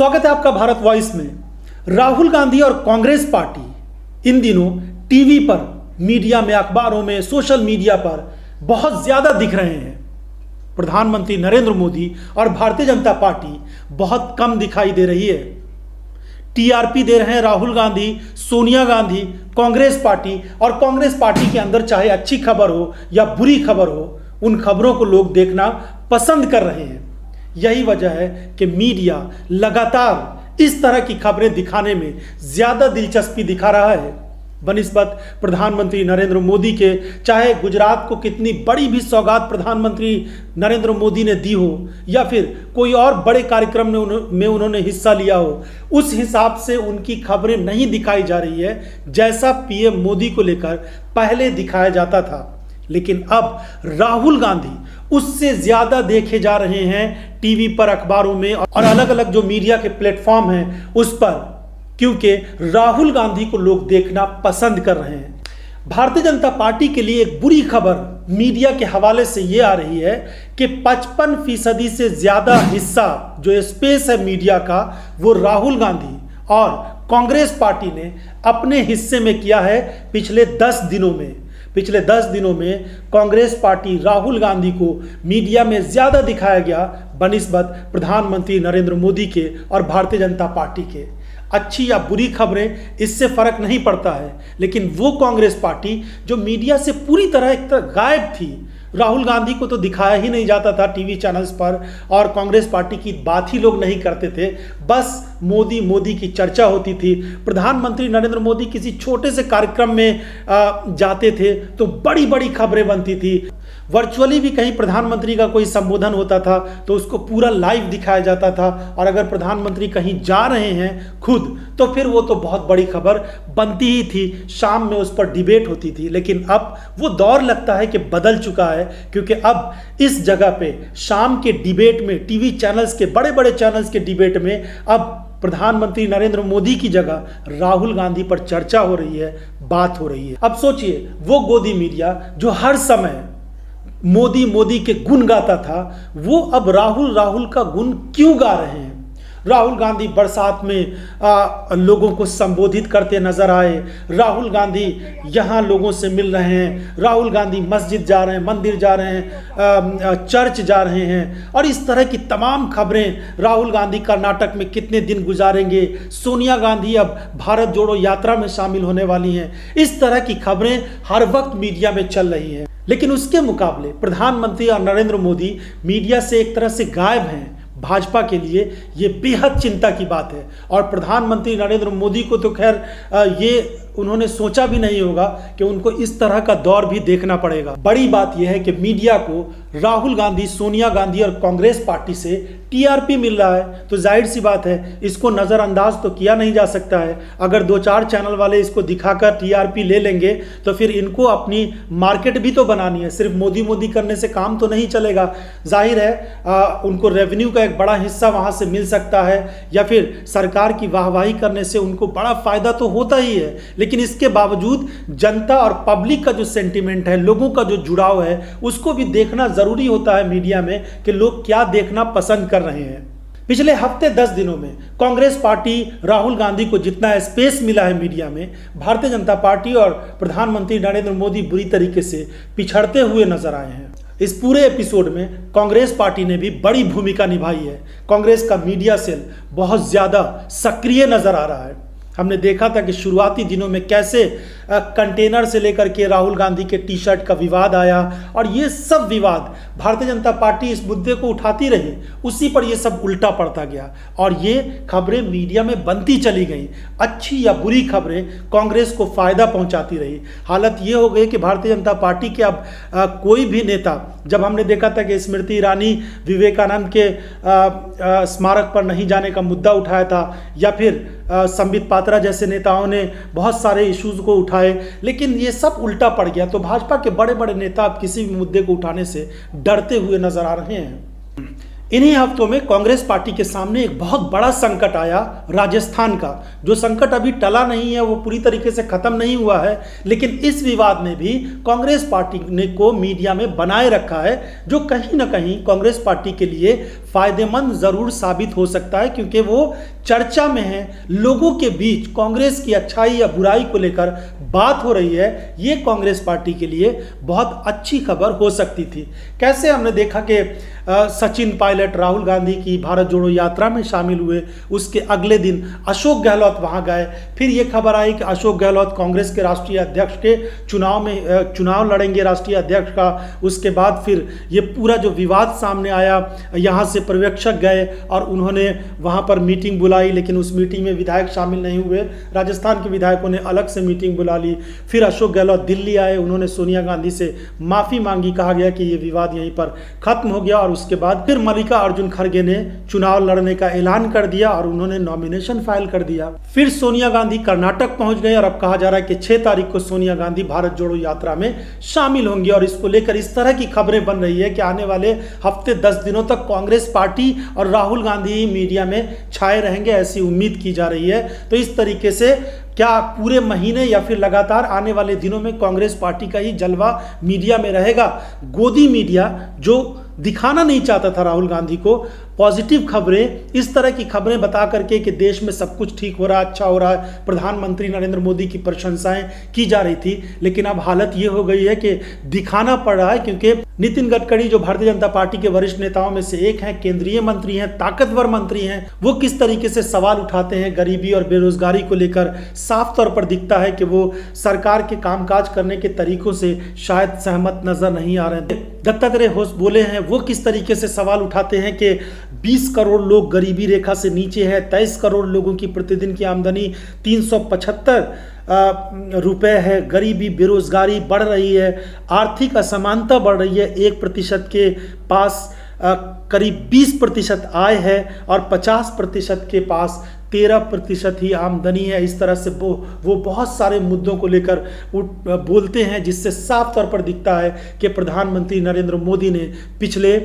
स्वागत है आपका भारत वॉइस में। राहुल गांधी और कांग्रेस पार्टी इन दिनों टीवी पर, मीडिया में, अखबारों में, सोशल मीडिया पर बहुत ज़्यादा दिख रहे हैं। प्रधानमंत्री नरेंद्र मोदी और भारतीय जनता पार्टी बहुत कम दिखाई दे रही है। टीआरपी दे रहे हैं राहुल गांधी, सोनिया गांधी, कांग्रेस पार्टी और कांग्रेस पार्टी के अंदर चाहे अच्छी खबर हो या बुरी खबर हो, उन खबरों को लोग देखना पसंद कर रहे हैं। यही वजह है कि मीडिया लगातार इस तरह की खबरें दिखाने में ज़्यादा दिलचस्पी दिखा रहा है। बनस्बत प्रधानमंत्री नरेंद्र मोदी के, चाहे गुजरात को कितनी बड़ी भी सौगात प्रधानमंत्री नरेंद्र मोदी ने दी हो, या फिर कोई और बड़े कार्यक्रम में में उन्होंने हिस्सा लिया हो, उस हिसाब से उनकी खबरें नहीं दिखाई जा रही है, जैसा पीएम मोदी को लेकर पहले दिखाया जाता था। लेकिन अब राहुल गांधी उससे ज़्यादा देखे जा रहे हैं टीवी पर अखबारों में और अलग अलग जो मीडिया के प्लेटफॉर्म हैं, उस पर। क्योंकि राहुल गांधी को लोग देखना पसंद कर रहे हैं। भारतीय जनता पार्टी के लिए एक बुरी खबर मीडिया के हवाले से ये आ रही है कि 55 फ़ीसदी से ज़्यादा हिस्सा जो स्पेस है मीडिया का, वो राहुल गांधी और कांग्रेस पार्टी ने अपने हिस्से में किया है पिछले 10 दिनों में। पिछले दस दिनों में कांग्रेस पार्टी राहुल गांधी को मीडिया में ज़्यादा दिखाया गया बनस्बत प्रधानमंत्री नरेंद्र मोदी के और भारतीय जनता पार्टी के। अच्छी या बुरी खबरें, इससे फ़र्क नहीं पड़ता है। लेकिन वो कांग्रेस पार्टी जो मीडिया से पूरी तरह एक तरह गायब थी राहुल गांधी को तो दिखाया ही नहीं जाता था टीवी चैनल्स पर और कांग्रेस पार्टी की बात ही लोग नहीं करते थे। बस मोदी मोदी की चर्चा होती थी। प्रधानमंत्री नरेंद्र मोदी किसी छोटे से कार्यक्रम में जाते थे तो बड़ी बड़ी खबरें बनती थी। वर्चुअली भी कहीं प्रधानमंत्री का कोई संबोधन होता था तो उसको पूरा लाइव दिखाया जाता था। और अगर प्रधानमंत्री कहीं जा रहे हैं खुद तो फिर वो तो बहुत बड़ी खबर बनती ही थी। शाम में उस पर डिबेट होती थी। लेकिन अब वो दौर लगता है कि बदल चुका है, क्योंकि अब इस जगह पे शाम के डिबेट में टीवी चैनल्स के बड़े बड़े चैनल्स के डिबेट में अब प्रधानमंत्री नरेंद्र मोदी की जगह राहुल गांधी पर चर्चा हो रही है, बात हो रही है। अब सोचिए, वो गोदी मीडिया जो हर समय मोदी मोदी के गुण गाता था वो अब राहुल राहुल का गुण क्यों गा रहे हैं? राहुल गांधी बरसात में आ, लोगों को संबोधित करते नज़र आए। राहुल गांधी यहाँ लोगों से मिल रहे हैं। राहुल गांधी मस्जिद जा रहे हैं मंदिर जा रहे हैं आ, चर्च जा रहे हैं। और इस तरह की तमाम खबरें राहुल गांधी कर्नाटक में कितने दिन गुजारेंगे? सोनिया गांधी अब भारत जोड़ो यात्रा में शामिल होने वाली हैं। इस तरह की खबरें हर वक्त मीडिया में चल रही हैं। लेकिन उसके मुकाबले प्रधानमंत्री और नरेंद्र मोदी मीडिया से एक तरह से गायब हैं। भाजपा के लिए ये बेहद चिंता की बात है। और प्रधानमंत्री नरेंद्र मोदी को तो खैर ये उन्होंने सोचा भी नहीं होगा कि उनको इस तरह का दौर भी देखना पड़ेगा। बड़ी बात यह है कि मीडिया को राहुल गांधी सोनिया गांधी और कांग्रेस पार्टी से टीआरपी मिल रहा है। तो ज़ाहिर सी बात है इसको नज़रअंदाज तो किया नहीं जा सकता है। अगर दो चार चैनल वाले इसको दिखाकर टीआरपी ले लेंगे तो फिर इनको अपनी मार्केट भी तो बनानी है। सिर्फ़ मोदी मोदी करने से काम तो नहीं चलेगा। ज़ाहिर है आ, उनको रेवेन्यू का एक बड़ा हिस्सा वहाँ से मिल सकता है या फिर सरकार की वाहवाही करने से उनको बड़ा फ़ायदा तो होता ही है। लेकिन इसके बावजूद जनता और पब्लिक का जो सेंटिमेंट है, लोगों का जो जुड़ाव है, उसको भी देखना ज़रूरी होता है मीडिया में कि लोग क्या देखना पसंद कर रहे हैं। पिछले हफ़्ते दस दिनों में कांग्रेस पार्टी राहुल गांधी को जितना स्पेस मिला है मीडिया में, भारतीय जनता पार्टी और प्रधानमंत्री नरेंद्र मोदी बुरी तरीके से पिछड़ते हुए नज़र आए हैं। इस पूरे एपिसोड में कांग्रेस पार्टी ने भी बड़ी भूमिका निभाई है। कांग्रेस का मीडिया सेल बहुत ज़्यादा सक्रिय नज़र आ रहा है। हमने देखा था कि शुरुआती दिनों में कैसे कंटेनर से लेकर के राहुल गांधी के टी शर्ट का विवाद आया। और ये सब विवाद भारतीय जनता पार्टी इस मुद्दे को उठाती रही उसी पर ये सब उल्टा पड़ता गया। और ये खबरें मीडिया में बनती चली गई। अच्छी या बुरी खबरें कांग्रेस को फ़ायदा पहुंचाती रही। हालत ये हो गई कि भारतीय जनता पार्टी के अब आ, कोई भी नेता जब हमने देखा था कि स्मृति ईरानी विवेकानंद के स्मारक पर नहीं जाने का मुद्दा उठाया था या फिर संबित पात्रा जैसे नेताओं ने बहुत सारे इश्यूज़ को उठाए, लेकिन ये सब उल्टा पड़ गया। तो भाजपा के बड़े बड़े नेता अब किसी भी मुद्दे को उठाने से डरते हुए नज़र आ रहे हैं। इन्हीं हफ्तों में कांग्रेस पार्टी के सामने एक बहुत बड़ा संकट आया राजस्थान का। जो संकट अभी टला नहीं है, वो पूरी तरीके से खत्म नहीं हुआ है, लेकिन इस विवाद में भी कांग्रेस पार्टी ने को मीडिया में बनाए रखा है, जो कहीं ना कहीं कांग्रेस पार्टी के लिए फ़ायदेमंद ज़रूर साबित हो सकता है, क्योंकि वो चर्चा में है। लोगों के बीच कांग्रेस की अच्छाई या बुराई को लेकर बात हो रही है, ये कांग्रेस पार्टी के लिए बहुत अच्छी खबर हो सकती थी। कैसे हमने देखा कि सचिन पायलट राहुल गांधी की भारत जोड़ो यात्रा में शामिल हुए, उसके अगले दिन अशोक गहलोत वहाँ गए। फिर ये खबर आई कि अशोक गहलोत कांग्रेस के राष्ट्रीय अध्यक्ष के चुनाव में चुनाव लड़ेंगे, राष्ट्रीय अध्यक्ष का। उसके बाद फिर ये पूरा जो विवाद सामने आया, यहाँ से पर्यवेक्षक गए और उन्होंने वहाँ पर मीटिंग बुलाई, लेकिन उस मीटिंग में विधायक शामिल नहीं हुए। राजस्थान के विधायकों ने अलग से मीटिंग बुला ली। फिर अशोक गहलोत दिल्ली आए, उन्होंने सोनिया गांधी से माफ़ी मांगी। कहा गया कि ये विवाद यहीं पर खत्म हो गया और उसके बाद फिर मल्लिका अर्जुन खड़गे ने चुनाव लड़ने का ऐलान कर दिया और उन्होंने नॉमिनेशन फ़ाइल कर दिया। फिर सोनिया गांधी कर्नाटक पहुँच गए और अब कहा जा रहा है कि छह तारीख को सोनिया गांधी भारत जोड़ो यात्रा में शामिल होंगी और इसको लेकर इस तरह की खबरें बन रही है कि आने वाले हफ़्ते दस दिनों तक कांग्रेस पार्टी और राहुल गांधी मीडिया में छाए रहेंगे, ऐसी उम्मीद की जा रही है। तो इस तरीके से क्या पूरे महीने या फिर लगातार आने वाले दिनों में कांग्रेस पार्टी का ही जलवा मीडिया में रहेगा? गोदी मीडिया, जो दिखाना नहीं चाहता था राहुल गांधी को, पॉजिटिव खबरें, इस तरह की खबरें बता करके कि देश में सब कुछ ठीक हो रहा अच्छा हो रहा है, प्रधानमंत्री नरेंद्र मोदी की प्रशंसाएँ की जा रही थी, लेकिन अब हालत ये हो गई है कि दिखाना पड़ रहा है, क्योंकि नितिन गडकरी, जो भारतीय जनता पार्टी के वरिष्ठ नेताओं में से एक हैं, केंद्रीय मंत्री हैं, ताकतवर मंत्री हैं, वो किस तरीके से सवाल उठाते हैं गरीबी और बेरोजगारी को लेकर? साफ़ तौर पर दिखता है कि वो सरकार के कामकाज करने के तरीकों से शायद सहमत नज़र नहीं आ रहे दत्तात्रेय होश बोले हैं, वो किस तरीके से सवाल उठाते हैं कि 20 करोड़ लोग गरीबी रेखा से नीचे है 23 करोड़ लोगों की प्रतिदिन की आमदनी तीन सौ पचहत्तर रुपए है, गरीबी, बेरोजगारी बढ़ रही है, आर्थिक असमानता बढ़ रही है, एक प्रतिशत के पास करीब 20 प्रतिशत आय है और 50 प्रतिशत के पास तेरह प्रतिशत ही आमदनी है। इस तरह से वो वो बहुत सारे मुद्दों को लेकर बोलते हैं, जिससे साफ़ तौर पर दिखता है कि प्रधानमंत्री नरेंद्र मोदी ने पिछले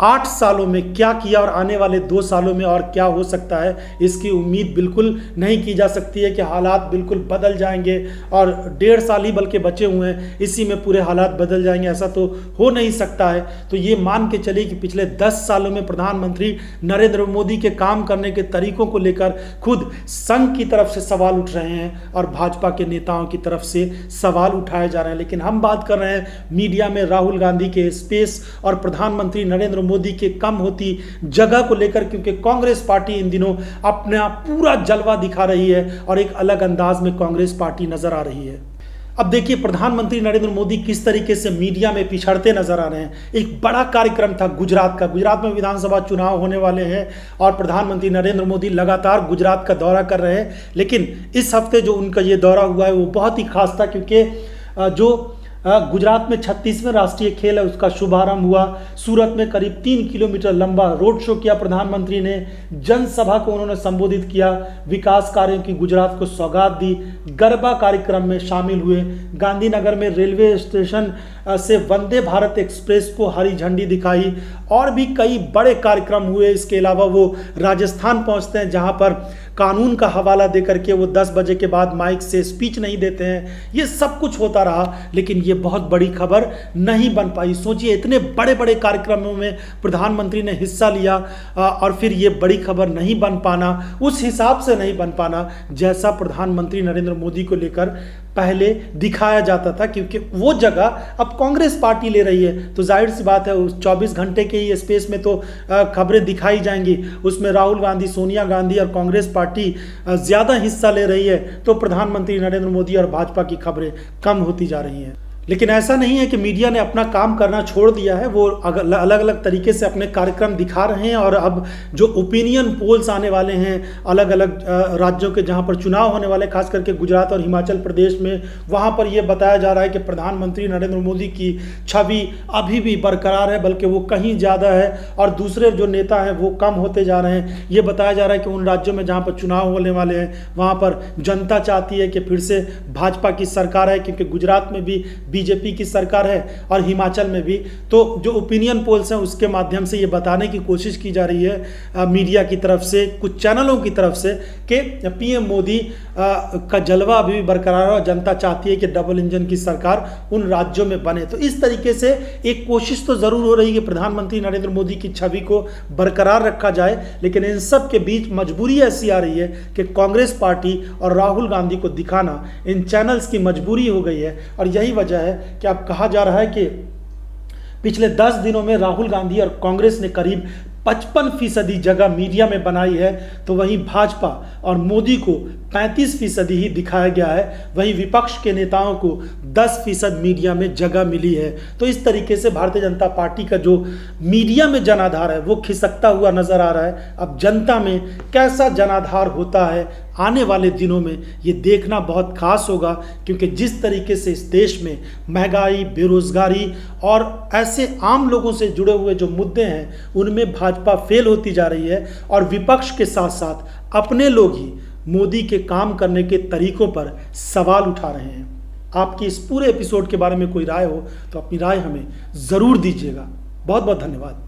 आठ सालों में क्या किया और आने वाले दो सालों में और क्या हो सकता है, इसकी उम्मीद बिल्कुल नहीं की जा सकती है कि हालात बिल्कुल बदल जाएँगे और डेढ़ साल ही बल्कि बचे हुए हैं, इसी में पूरे हालात बदल जाएँगे, ऐसा तो हो नहीं सकता है। तो ये मान के चलिए कि पिछले दस सालों में प्रधानमंत्री नरेंद्र मोदी के काम करने के तरीकों को लेकर खुद संघ की तरफ़ से सवाल उठ रहे हैं और भाजपा के नेताओं की तरफ़ से सवाल उठाए जा रहे हैं। लेकिन हम बात कर रहे हैं मीडिया में राहुल गांधी के स्पेस और प्रधानमंत्री नरेंद्र मोदी के कम होती जगह को लेकर, क्योंकि कांग्रेस पार्टी इन दिनों अपना पूरा जलवा दिखा रही है और एक अलग अंदाज में कांग्रेस पार्टी नज़र आ रही है। अब देखिए, प्रधानमंत्री नरेंद्र मोदी किस तरीके से मीडिया में पिछड़ते नज़र आ रहे हैं। एक बड़ा कार्यक्रम था गुजरात का। गुजरात में विधानसभा चुनाव होने वाले हैं और प्रधानमंत्री नरेंद्र मोदी लगातार गुजरात का दौरा कर रहे हैं। लेकिन इस हफ़्ते जो उनका ये दौरा हुआ है, वो बहुत ही खास था, क्योंकि जो गुजरात में छत्तीसवें राष्ट्रीय खेल है, उसका शुभारंभ हुआ। सूरत में करीब तीन किलोमीटर लंबा रोड शो किया प्रधानमंत्री ने। जनसभा को उन्होंने संबोधित किया। विकास कार्यों की गुजरात को सौगात दी। गरबा कार्यक्रम में शामिल हुए। गांधीनगर में रेलवे स्टेशन से वंदे भारत एक्सप्रेस को हरी झंडी दिखाई। और भी कई बड़े कार्यक्रम हुए। इसके अलावा वो राजस्थान पहुँचते हैं, जहाँ पर कानून का हवाला दे करके वो 10 बजे के बाद माइक से स्पीच नहीं देते हैं। ये सब कुछ होता रहा, लेकिन ये बहुत बड़ी खबर नहीं बन पाई। सोचिए, इतने बड़े बड़े कार्यक्रमों में प्रधानमंत्री ने हिस्सा लिया और फिर ये बड़ी खबर नहीं बन पाना, उस हिसाब से नहीं बन पाना, जैसा प्रधानमंत्री नरेंद्र मोदी को लेकर पहले दिखाया जाता था क्योंकि वो जगह अब कांग्रेस पार्टी ले रही है। तो ज़ाहिर सी बात है, उस 24 घंटे के ही स्पेस में तो खबरें दिखाई जाएँगी। उसमें राहुल गांधी, सोनिया गांधी और कांग्रेस पार्टी ज़्यादा हिस्सा ले रही है। तो प्रधानमंत्री नरेंद्र मोदी और भाजपा की खबरें कम होती जा रही हैं। लेकिन ऐसा नहीं है कि मीडिया ने अपना काम करना छोड़ दिया है, वो अलग अलग तरीके से अपने कार्यक्रम दिखा रहे हैं और अब जो ओपिनियन पोल्स आने वाले हैं अलग अलग राज्यों के जहाँ पर चुनाव होने वाले, खास करके गुजरात और हिमाचल प्रदेश में, वहाँ पर यह बताया जा रहा है कि प्रधानमंत्री नरेंद्र मोदी की छवि अभी भी बरकरार है, बल्कि वो कहीं ज़्यादा है और दूसरे जो नेता हैं वो कम होते जा रहे हैं। ये बताया जा रहा है कि उन राज्यों में जहाँ पर चुनाव होने वाले हैं, वहाँ पर जनता चाहती है कि फिर से भाजपा की सरकार है क्योंकि गुजरात में भी बीजेपी की सरकार है और हिमाचल में भी। तो जो ओपिनियन पोल्स हैं, उसके माध्यम से ये बताने की कोशिश की जा रही है मीडिया की तरफ़ से, कुछ चैनलों की तरफ़ से कि पीएम मोदी का जलवा अभी भी बरकरार है और जनता चाहती है कि डबल इंजन की सरकार उन राज्यों में बने। तो इस तरीके से एक कोशिश तो ज़रूर हो रही है कि प्रधानमंत्री नरेंद्र मोदी की छवि को बरकरार रखा जाए, लेकिन इन सब के बीच मजबूरी ऐसी आ रही है कि कांग्रेस पार्टी और राहुल गांधी को दिखाना इन चैनल्स की मजबूरी हो गई है और यही वजह है कि अब कहा जा रहा है कि पिछले दस दिनों में राहुल गांधी और कांग्रेस ने करीब पचपन फ़ीसदी जगह मीडिया में बनाई है तो वहीं भाजपा और मोदी को 35 फ़ीसदी ही दिखाया गया है। वहीं विपक्ष के नेताओं को 10 फ़ीसद मीडिया में जगह मिली है। तो इस तरीके से भारतीय जनता पार्टी का जो मीडिया में जनाधार है, वो खिसकता हुआ नज़र आ रहा है। अब जनता में कैसा जनाधार होता है आने वाले दिनों में, ये देखना बहुत खास होगा। क्योंकि जिस तरीके से इस देश में महँगाई, बेरोजगारी और ऐसे आम लोगों से जुड़े हुए जो मुद्दे हैं, उनमें भाजपा फेल होती जा रही है। और विपक्ष के साथ साथ अपने लोग ही मोदी के काम करने के तरीकों पर सवाल उठा रहे हैं। आपकी इस पूरे एपिसोड के बारे में कोई राय हो तो अपनी राय हमें ज़रूर दीजिएगा। बहुत बहुत धन्यवाद।